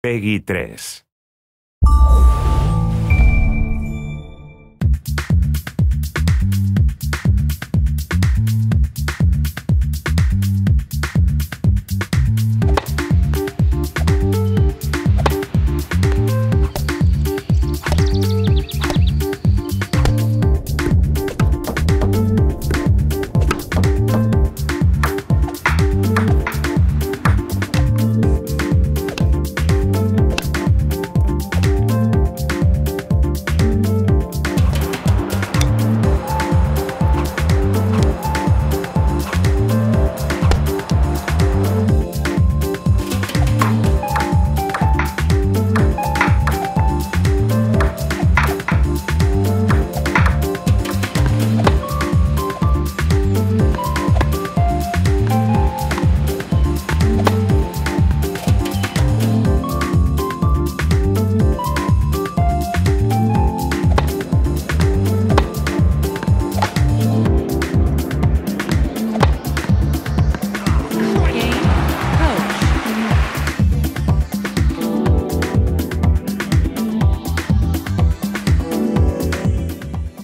Peggy 3.